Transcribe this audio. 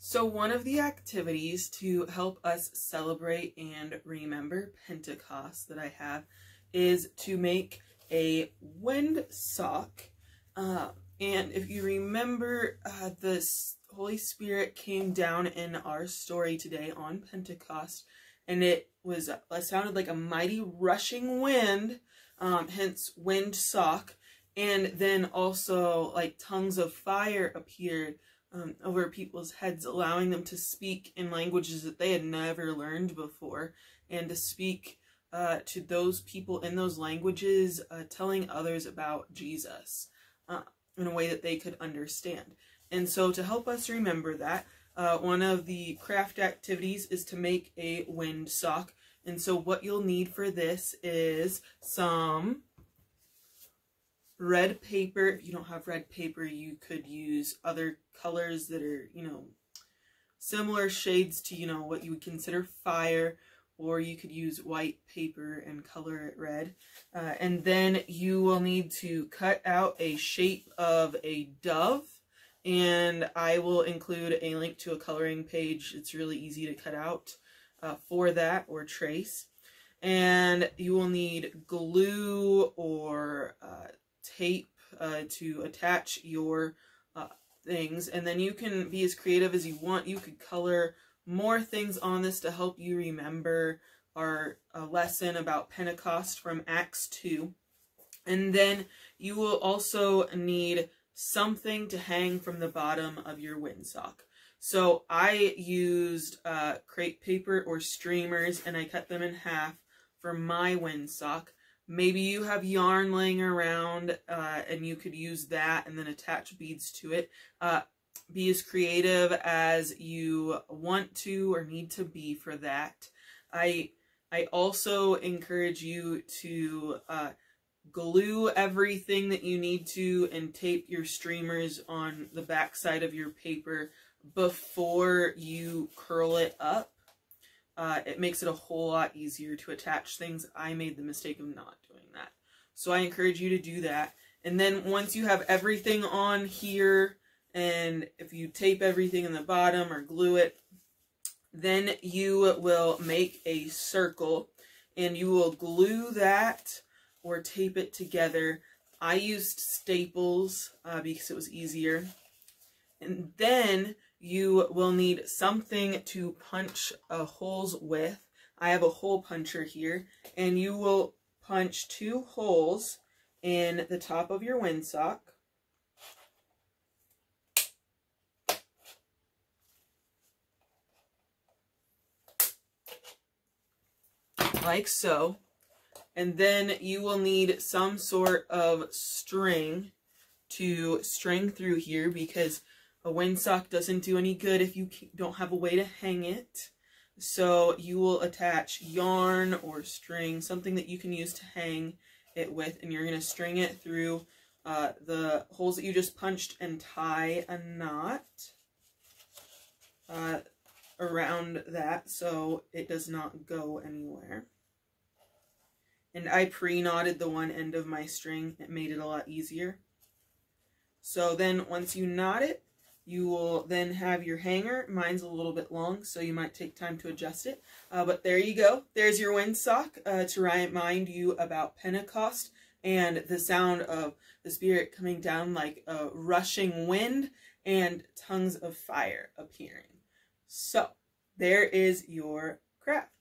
So, one of the activities to help us celebrate and remember Pentecost that I have is to make a wind sock. Uh, and if you remember, uh, the Holy Spirit came down in our story today on Pentecost, and it was it sounded like a mighty rushing wind, um, hence wind sock. And then also like tongues of fire appeared um, over people's heads, allowing them to speak in languages that they had never learned before, and to speak uh, to those people in those languages, uh, telling others about Jesus uh, in a way that they could understand. And so, to help us remember that, uh, one of the craft activities is to make a wind sock. And so, what you'll need for this is some red paper. If you don't have red paper, you could use other colors that are, you know, similar shades to, you know, what you would consider fire, or you could use white paper and color it red. Uh, and then you will need to cut out a shape of a dove, and I will include a link to a coloring page. It's really easy to cut out uh, for that or trace. And you will need glue or uh, tape uh, to attach your uh, things. And then you can be as creative as you want. You could color more things on this to help you remember our uh, lesson about Pentecost from Acts 2. And then you will also need something to hang from the bottom of your windsock. So I used uh, crepe paper or streamers and I cut them in half for my windsock. Maybe you have yarn laying around uh, and you could use that and then attach beads to it. Uh, be as creative as you want to or need to be for that. I I also encourage you to uh, glue everything that you need to and tape your streamers on the back side of your paper before you curl it up uh, it makes it a whole lot easier to attach things. I made the mistake of not doing that. So I encourage you to do that. And then once you have everything on here, and if you tape everything in the bottom or glue it, then you will make a circle and you will glue that or tape it together. I used staples uh, because it was easier. And then you will need something to punch uh, holes with. I have a hole puncher here, and you will punch two holes in the top of your windsock. Like so. And then you will need some sort of string to string through here because a windsock doesn't do any good if you don't have a way to hang it. So you will attach yarn or string, something that you can use to hang it with, and you're going to string it through uh, the holes that you just punched and tie a knot uh, around that so it does not go anywhere. And I pre-knotted the one end of my string. It made it a lot easier. So then once you knot it, you will then have your hanger. Mine's a little bit long, so you might take time to adjust it. Uh, but there you go. There's your windsock uh, to remind you about Pentecost and the sound of the Spirit coming down like a rushing wind and tongues of fire appearing. So, there is your craft.